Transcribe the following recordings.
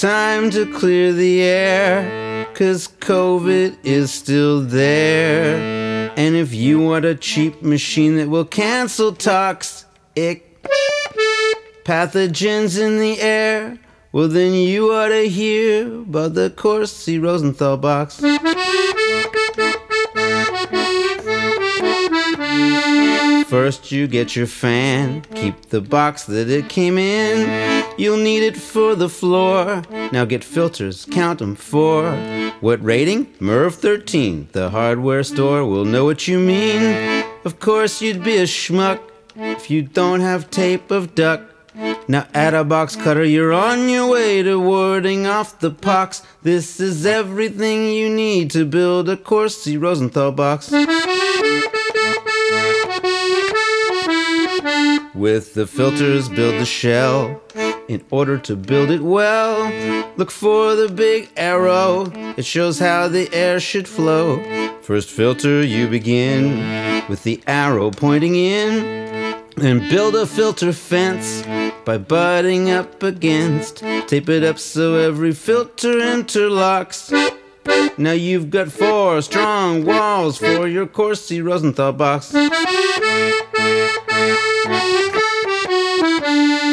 Time to clear the air, cause COVID is still there. And if you want a cheap machine that will cancel toxic pathogens in the air, well then you ought to hear about the Corsi Rosenthal box. First, you get your fan, keep the box that it came in. You'll need it for the floor. Now get filters, count 'em four. What rating? MERV 13. The hardware store will know what you mean. Of course, you'd be a schmuck if you don't have tape of duck. Now add a box cutter, you're on your way to warding off the pox. This is everything you need to build a Corsi Rosenthal box. With the filters, build the shell. In order to build it well, look for the big arrow. It shows how the air should flow. First filter, you begin with the arrow pointing in. Then build a filter fence by butting up against. Tape it up so every filter interlocks. Now you've got four strong walls for your Corsi Rosenthal box.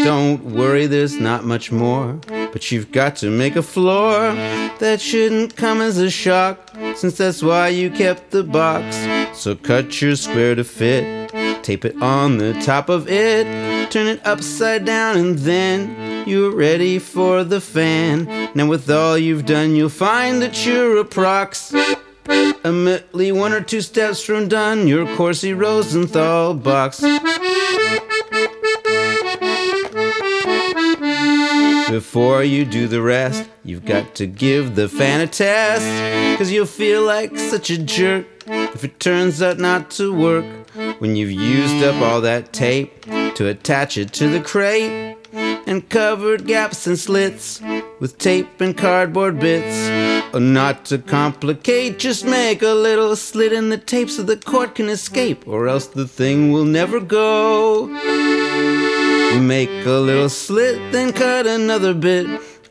Don't worry, there's not much more. But you've got to make a floor. That shouldn't come as a shock, since that's why you kept the box. So cut your square to fit, tape it on the top of it, turn it upside down, and then you're ready for the fan. Now, with all you've done, you'll find that you're approximately one or two steps from done. Your Corsi Rosenthal box. Before you do the rest, you've got to give the fan a test. Cause you'll feel like such a jerk if it turns out not to work. When you've used up all that tape to attach it to the crate and covered gaps and slits with tape and cardboard bits. Oh, not to complicate, just make a little slit in the tape so the cord can escape, or else the thing will never go. Make a little slit, then cut another bit.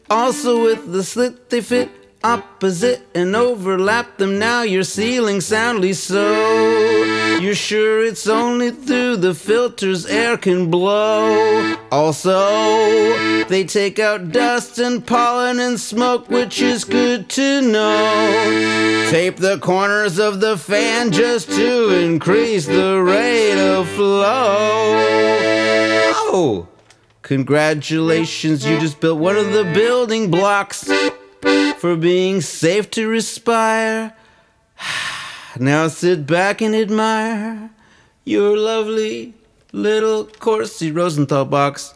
Also, with the slit, they fit opposite and overlap them. Now you're sealing soundly so. You're sure it's only through the filters air can blow. Also, they take out dust and pollen and smoke, which is good to know. Tape the corners of the fan just to increase the rate of flow. Oh, congratulations, you just built one of the building blocks for being safe to respire. Now sit back and admire your lovely little Corsi Rosenthal box.